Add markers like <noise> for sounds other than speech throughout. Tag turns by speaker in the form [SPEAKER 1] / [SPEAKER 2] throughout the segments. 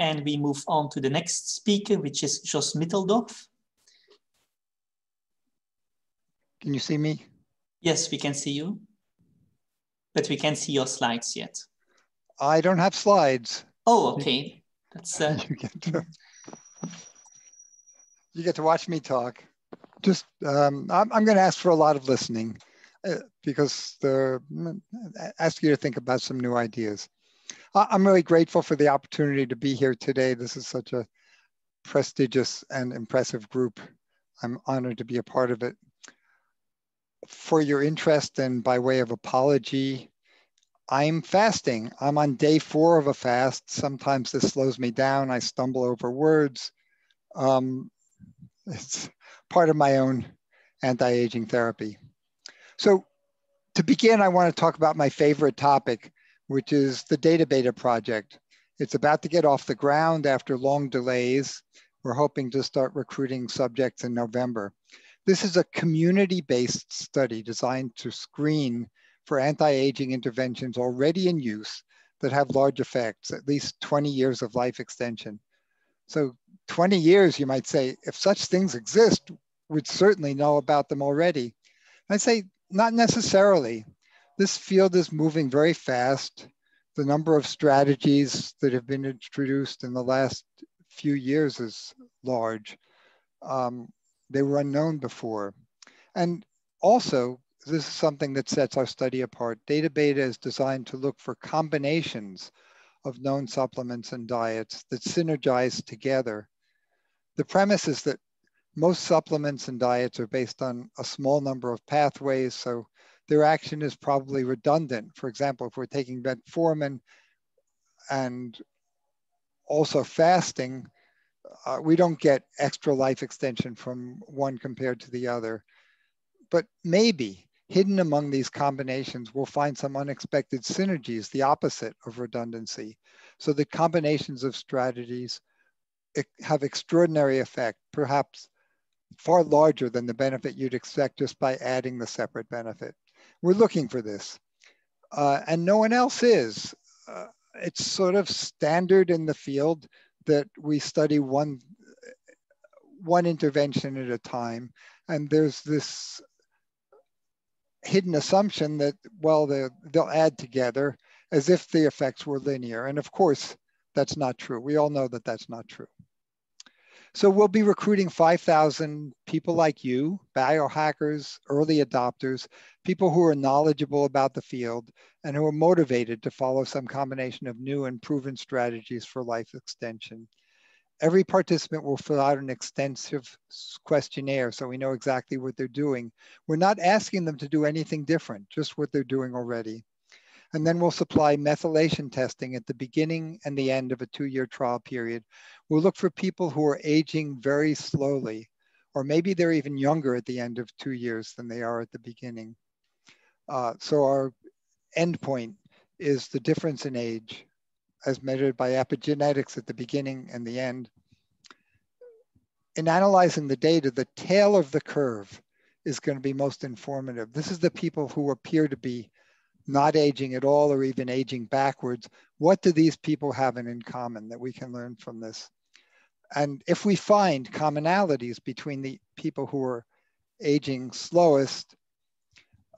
[SPEAKER 1] and we move on to the next speaker, which is Josh Mitteldorf.
[SPEAKER 2] Can you see me?
[SPEAKER 1] Yes, we can see you, but we can't see your slides yet.
[SPEAKER 2] I don't have slides.
[SPEAKER 1] Oh, okay. That's uh... <laughs>
[SPEAKER 2] you get to you get to watch me talk. Just um, I'm, I'm going to ask for a lot of listening uh, because the ask you to think about some new ideas. I'm really grateful for the opportunity to be here today. This is such a prestigious and impressive group. I'm honored to be a part of it. For your interest and by way of apology, I'm fasting. I'm on day four of a fast. Sometimes this slows me down. I stumble over words. Um, it's part of my own anti-aging therapy. So to begin, I want to talk about my favorite topic, which is the Data Beta project. It's about to get off the ground after long delays. We're hoping to start recruiting subjects in November. This is a community-based study designed to screen for anti-aging interventions already in use that have large effects, at least 20 years of life extension. So 20 years, you might say, if such things exist, we'd certainly know about them already. I'd say not necessarily. This field is moving very fast. The number of strategies that have been introduced in the last few years is large. Um, they were unknown before. And also, this is something that sets our study apart. Data Beta is designed to look for combinations of known supplements and diets that synergize together. The premise is that most supplements and diets are based on a small number of pathways, so their action is probably redundant. For example, if we're taking metformin and also fasting, uh, we don't get extra life extension from one compared to the other. But maybe hidden among these combinations, we'll find some unexpected synergies, the opposite of redundancy. So the combinations of strategies have extraordinary effect, perhaps far larger than the benefit you'd expect just by adding the separate benefit. We're looking for this. Uh, and no one else is. Uh, it's sort of standard in the field that we study one, one intervention at a time. And there's this hidden assumption that, well, they'll add together as if the effects were linear. And of course, that's not true. We all know that that's not true. So we'll be recruiting 5,000 people like you, biohackers, early adopters, people who are knowledgeable about the field and who are motivated to follow some combination of new and proven strategies for life extension. Every participant will fill out an extensive questionnaire so we know exactly what they're doing. We're not asking them to do anything different, just what they're doing already. And then we'll supply methylation testing at the beginning and the end of a two-year trial period. We'll look for people who are aging very slowly, or maybe they're even younger at the end of two years than they are at the beginning. Uh, so our endpoint is the difference in age as measured by epigenetics at the beginning and the end. In analyzing the data, the tail of the curve is going to be most informative. This is the people who appear to be not aging at all or even aging backwards. What do these people have in common that we can learn from this? And if we find commonalities between the people who are aging slowest,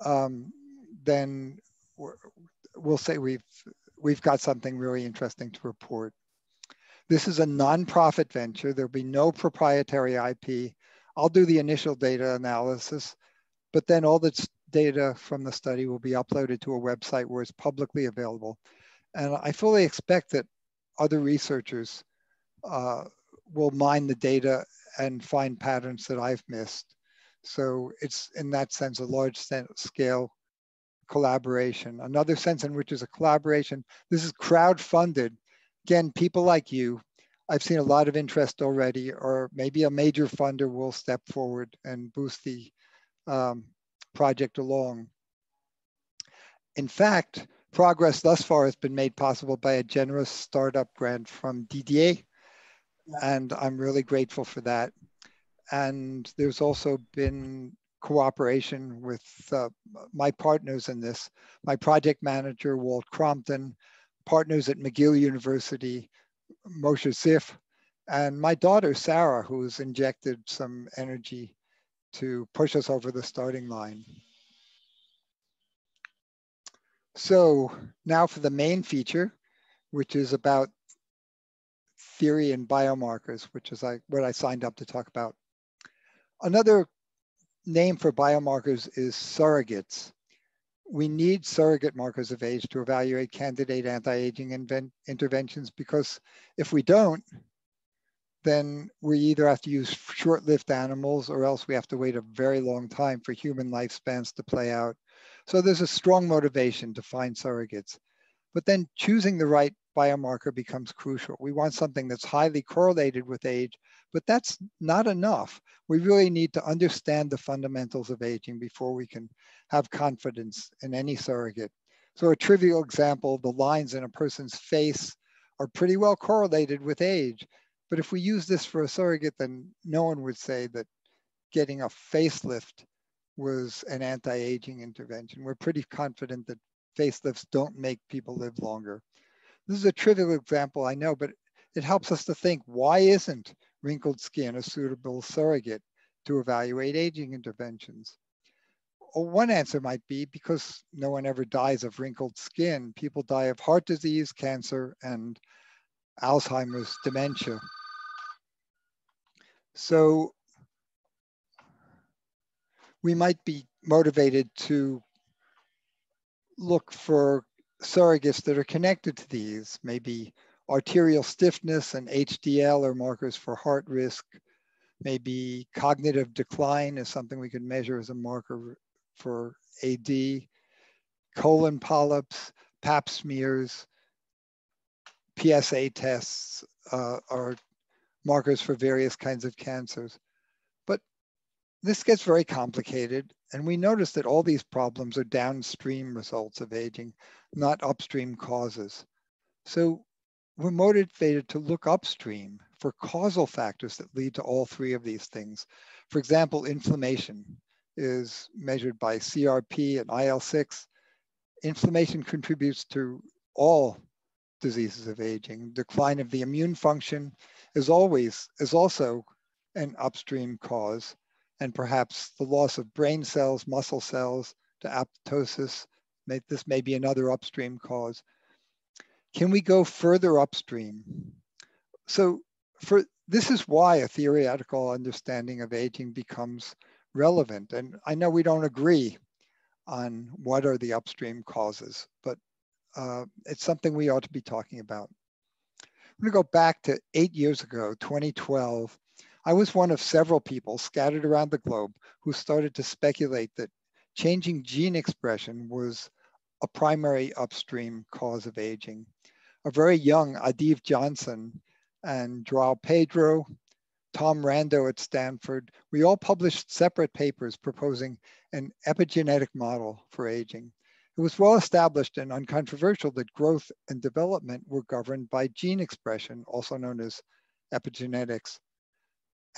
[SPEAKER 2] um, then we'll say we've we've got something really interesting to report. This is a nonprofit venture. There'll be no proprietary IP. I'll do the initial data analysis, but then all the data from the study will be uploaded to a website where it's publicly available. And I fully expect that other researchers uh, will mine the data and find patterns that I've missed. So it's in that sense a large scale collaboration. Another sense in which is a collaboration. This is crowd funded. Again, people like you. I've seen a lot of interest already, or maybe a major funder will step forward and boost the um, project along. In fact, progress thus far has been made possible by a generous startup grant from DDA, and I'm really grateful for that. And there's also been cooperation with uh, my partners in this, my project manager, Walt Crompton, partners at McGill University, Moshe Szyf, and my daughter, Sarah, who's injected some energy to push us over the starting line. So now for the main feature, which is about theory and biomarkers, which is like what I signed up to talk about. Another name for biomarkers is surrogates. We need surrogate markers of age to evaluate candidate anti-aging interventions because if we don't, then we either have to use short-lived animals or else we have to wait a very long time for human lifespans to play out. So there's a strong motivation to find surrogates. But then choosing the right biomarker becomes crucial. We want something that's highly correlated with age, but that's not enough. We really need to understand the fundamentals of aging before we can have confidence in any surrogate. So a trivial example, the lines in a person's face are pretty well correlated with age. But if we use this for a surrogate, then no one would say that getting a facelift was an anti-aging intervention. We're pretty confident that facelifts don't make people live longer. This is a trivial example, I know, but it helps us to think, why isn't wrinkled skin a suitable surrogate to evaluate aging interventions? One answer might be because no one ever dies of wrinkled skin. People die of heart disease, cancer, and Alzheimer's dementia. So we might be motivated to look for surrogates that are connected to these, maybe arterial stiffness and HDL are markers for heart risk. Maybe cognitive decline is something we could measure as a marker for AD. Colon polyps, pap smears, PSA tests uh, are markers for various kinds of cancers. But this gets very complicated. And we notice that all these problems are downstream results of aging, not upstream causes. So we're motivated to look upstream for causal factors that lead to all three of these things. For example, inflammation is measured by CRP and IL-6. Inflammation contributes to all diseases of aging. Decline of the immune function is always is also an upstream cause and perhaps the loss of brain cells, muscle cells to apoptosis. May, this may be another upstream cause. Can we go further upstream? So for this is why a theoretical understanding of aging becomes relevant. And I know we don't agree on what are the upstream causes, but uh, it's something we ought to be talking about. I'm gonna go back to eight years ago, 2012. I was one of several people scattered around the globe who started to speculate that changing gene expression was a primary upstream cause of aging. A very young Adiv Johnson and Joao Pedro, Tom Rando at Stanford, we all published separate papers proposing an epigenetic model for aging. It was well established and uncontroversial that growth and development were governed by gene expression, also known as epigenetics.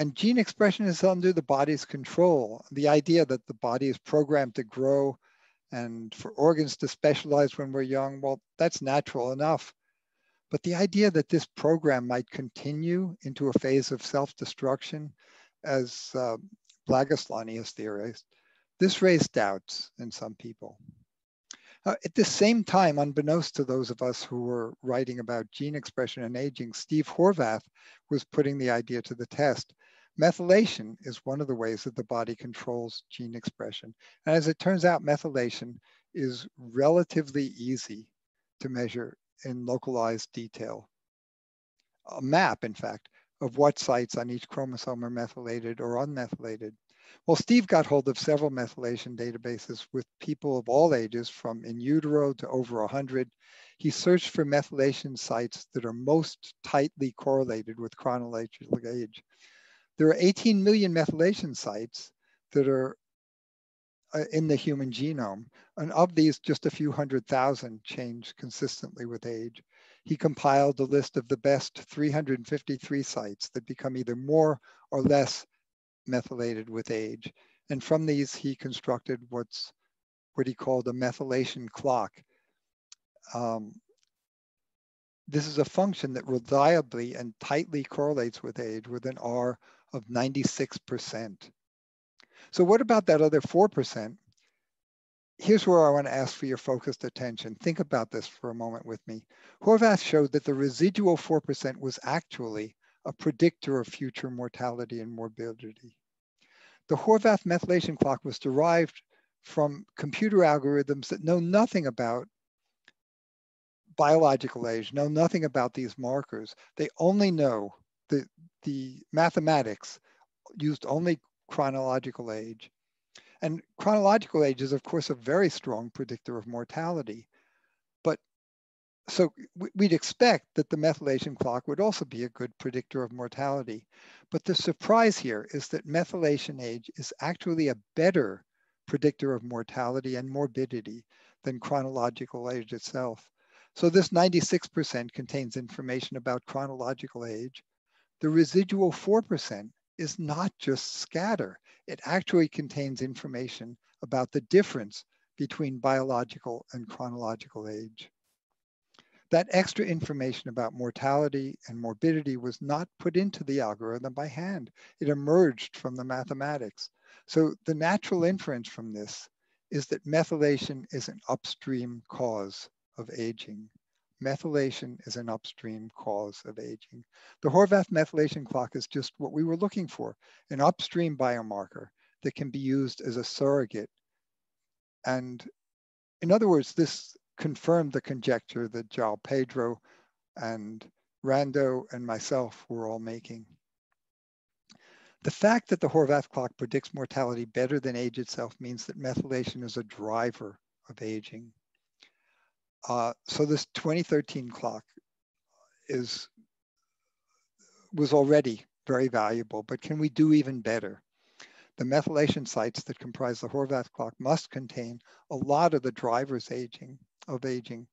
[SPEAKER 2] And gene expression is under the body's control. The idea that the body is programmed to grow and for organs to specialize when we're young, well, that's natural enough. But the idea that this program might continue into a phase of self-destruction, as uh, has theorized, this raised doubts in some people. Uh, at the same time, unbeknownst to those of us who were writing about gene expression and aging, Steve Horvath was putting the idea to the test. Methylation is one of the ways that the body controls gene expression. And as it turns out, methylation is relatively easy to measure in localized detail. A map, in fact, of what sites on each chromosome are methylated or unmethylated. Well, Steve got hold of several methylation databases with people of all ages from in utero to over 100. He searched for methylation sites that are most tightly correlated with chronological age. There are 18 million methylation sites that are uh, in the human genome. And of these, just a few hundred thousand change consistently with age. He compiled a list of the best 353 sites that become either more or less methylated with age. And from these, he constructed what's what he called a methylation clock. Um, this is a function that reliably and tightly correlates with age with an R of 96%. So what about that other 4%? Here's where I want to ask for your focused attention. Think about this for a moment with me. Horvath showed that the residual 4% was actually a predictor of future mortality and morbidity. The Horvath methylation clock was derived from computer algorithms that know nothing about biological age, know nothing about these markers. They only know the, the mathematics used only chronological age. And chronological age is, of course, a very strong predictor of mortality. So we'd expect that the methylation clock would also be a good predictor of mortality. But the surprise here is that methylation age is actually a better predictor of mortality and morbidity than chronological age itself. So this 96% contains information about chronological age. The residual 4% is not just scatter. It actually contains information about the difference between biological and chronological age. That extra information about mortality and morbidity was not put into the algorithm by hand. It emerged from the mathematics. So the natural inference from this is that methylation is an upstream cause of aging. Methylation is an upstream cause of aging. The Horvath methylation clock is just what we were looking for, an upstream biomarker that can be used as a surrogate. And in other words, this confirmed the conjecture that João Pedro and Rando and myself were all making. The fact that the Horvath clock predicts mortality better than age itself means that methylation is a driver of aging. Uh, so this 2013 clock is was already very valuable, but can we do even better? The methylation sites that comprise the Horvath clock must contain a lot of the drivers aging of aging,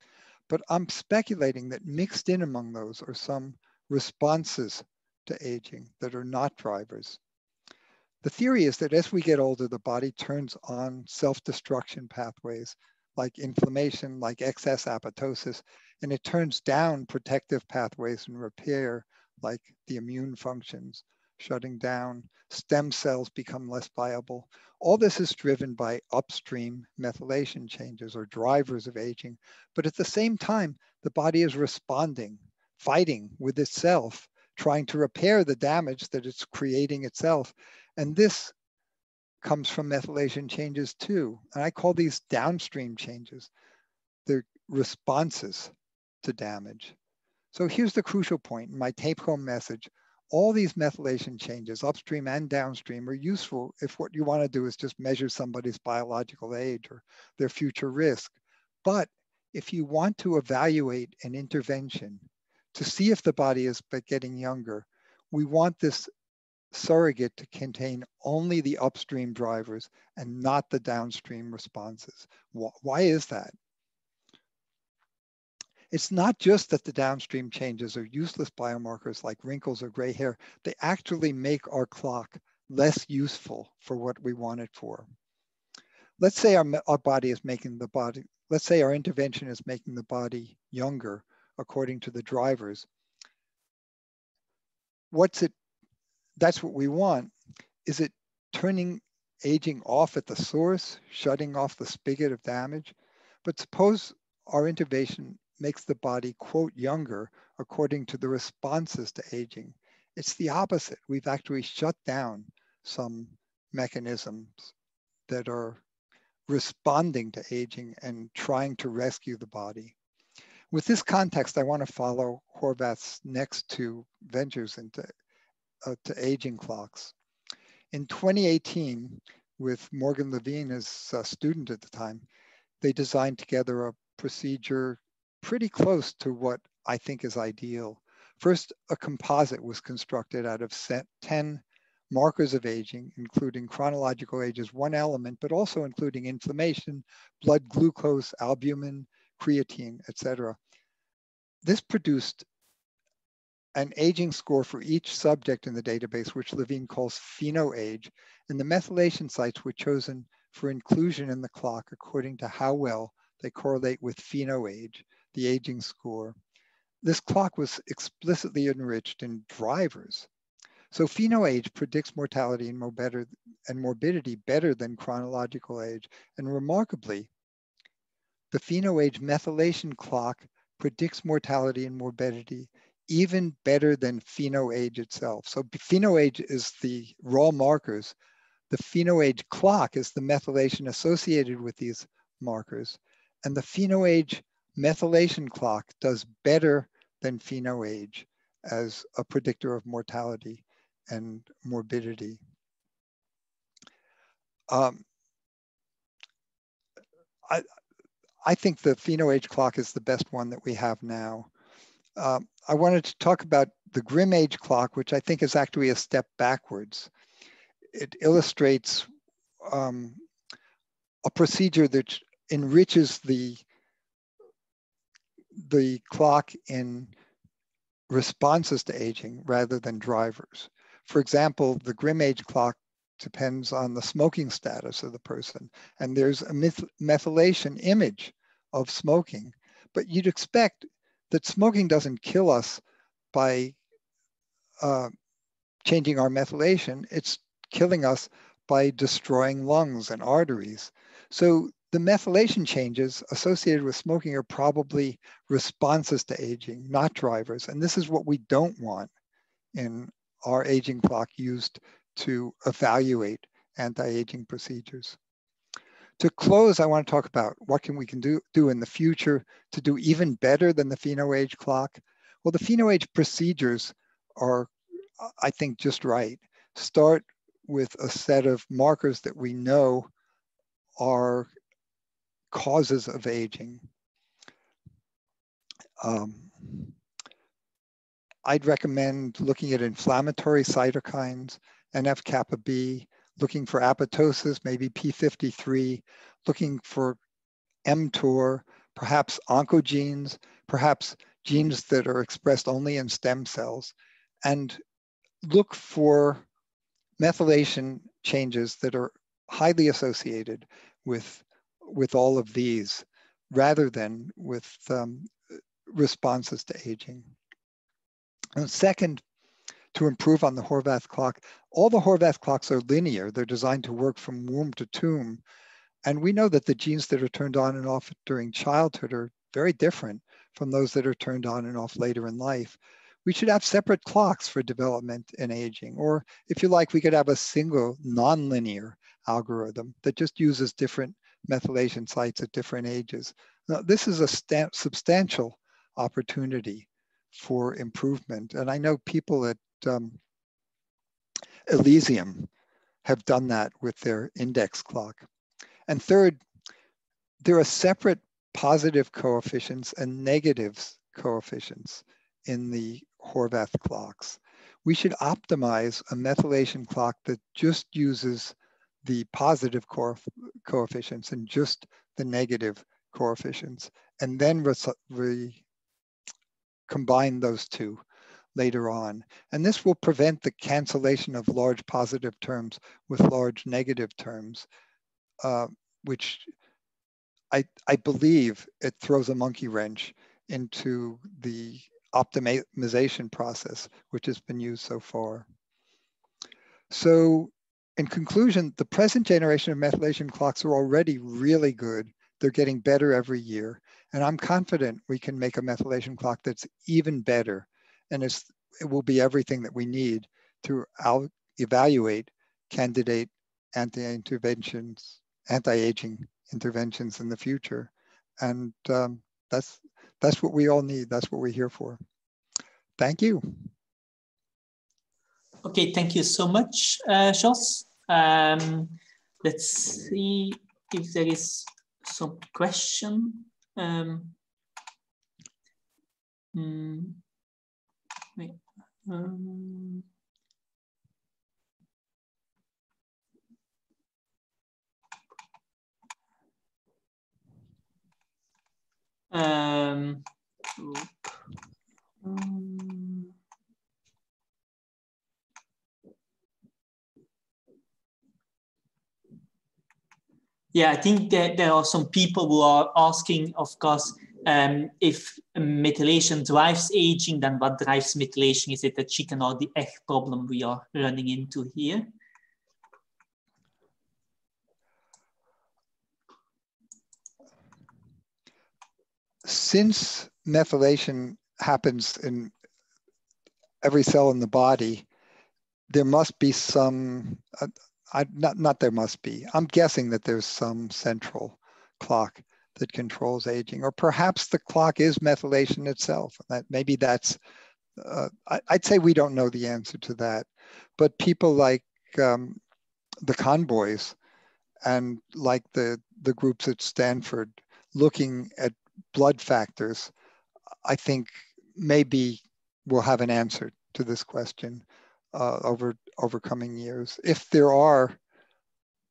[SPEAKER 2] but I'm speculating that mixed in among those are some responses to aging that are not drivers. The theory is that as we get older, the body turns on self-destruction pathways like inflammation, like excess apoptosis, and it turns down protective pathways and repair like the immune functions, shutting down, stem cells become less viable. All this is driven by upstream methylation changes or drivers of aging. But at the same time, the body is responding, fighting with itself, trying to repair the damage that it's creating itself. And this comes from methylation changes too. And I call these downstream changes. They're responses to damage. So here's the crucial point in my take home message. All these methylation changes, upstream and downstream, are useful if what you want to do is just measure somebody's biological age or their future risk. But if you want to evaluate an intervention to see if the body is but getting younger, we want this surrogate to contain only the upstream drivers and not the downstream responses. Why is that? It's not just that the downstream changes are useless biomarkers like wrinkles or gray hair, they actually make our clock less useful for what we want it for. Let's say our, our body is making the body, let's say our intervention is making the body younger according to the drivers. What's it that's what we want. Is it turning aging off at the source, shutting off the spigot of damage? But suppose our intervention makes the body, quote, younger according to the responses to aging. It's the opposite. We've actually shut down some mechanisms that are responding to aging and trying to rescue the body. With this context, I want to follow Horvath's next two ventures into uh, to aging clocks. In 2018, with Morgan Levine as a student at the time, they designed together a procedure pretty close to what I think is ideal. First, a composite was constructed out of 10 markers of aging, including chronological age as one element, but also including inflammation, blood glucose, albumin, creatine, etc. This produced an aging score for each subject in the database, which Levine calls phenoage, and the methylation sites were chosen for inclusion in the clock according to how well they correlate with phenoage, the aging score. this clock was explicitly enriched in drivers. So phenoage predicts mortality and, morbidity better than chronological age. And remarkably, the phenoage methylation clock predicts mortality and morbidity even better than phenoage itself. So phenoage is the raw markers. The phenoage clock is the methylation associated with these markers. And the phenoage methylation clock does better than phenoage as a predictor of mortality and morbidity. Um, I, I think the phenoage clock is the best one that we have now. Um, I wanted to talk about the Grim age clock, which I think is actually a step backwards. It illustrates um, a procedure that enriches the the clock in responses to aging rather than drivers. For example, the Grim age clock depends on the smoking status of the person. And there's a methylation image of smoking. But you'd expect that smoking doesn't kill us by uh, changing our methylation. It's killing us by destroying lungs and arteries. So the methylation changes associated with smoking are probably responses to aging, not drivers. And this is what we don't want in our aging clock used to evaluate anti-aging procedures. To close, I want to talk about what can we can do, do in the future to do even better than the pheno-age clock. Well, the pheno-age procedures are, I think, just right. Start with a set of markers that we know are causes of aging. Um, I'd recommend looking at inflammatory cytokines, NF-kappa B, looking for apoptosis, maybe P53, looking for mTOR, perhaps oncogenes, perhaps genes that are expressed only in stem cells, and look for methylation changes that are highly associated with with all of these rather than with um, responses to aging. And second, to improve on the Horvath clock, all the Horvath clocks are linear. They're designed to work from womb to tomb. And we know that the genes that are turned on and off during childhood are very different from those that are turned on and off later in life. We should have separate clocks for development and aging. Or if you like, we could have a single nonlinear algorithm that just uses different methylation sites at different ages. Now, this is a substantial opportunity for improvement. And I know people at um, Elysium have done that with their index clock. And third, there are separate positive coefficients and negatives coefficients in the Horvath clocks. We should optimize a methylation clock that just uses the positive co coefficients and just the negative coefficients, and then re combine those two later on. And this will prevent the cancellation of large positive terms with large negative terms, uh, which I, I believe it throws a monkey wrench into the optimization process, which has been used so far. So in conclusion, the present generation of methylation clocks are already really good. They're getting better every year. And I'm confident we can make a methylation clock that's even better. And it will be everything that we need to evaluate candidate anti-interventions, anti-aging interventions in the future. And um, that's, that's what we all need. That's what we're here for. Thank you.
[SPEAKER 1] Okay, thank you so much, uh, Josh. Um, let's see if there is some question. Um, mm, wait, um, um, Yeah, I think that there are some people who are asking, of course, um, if methylation drives aging, then what drives methylation? Is it the chicken or the egg problem we are running into here?
[SPEAKER 2] Since methylation happens in every cell in the body, there must be some, uh, I, not, not there must be, I'm guessing that there's some central clock that controls aging, or perhaps the clock is methylation itself. That maybe that's, uh, I, would say we don't know the answer to that, but people like um, the Conboys and like the, the groups at Stanford looking at blood factors, I think maybe we'll have an answer to this question uh, over over coming years. If there are,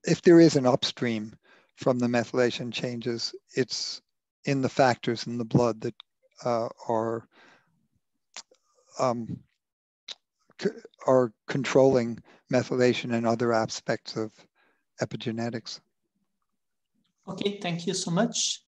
[SPEAKER 2] if there is an upstream from the methylation changes, it's in the factors in the blood that uh, are um, are controlling methylation and other aspects of epigenetics.
[SPEAKER 1] Okay, thank you so much.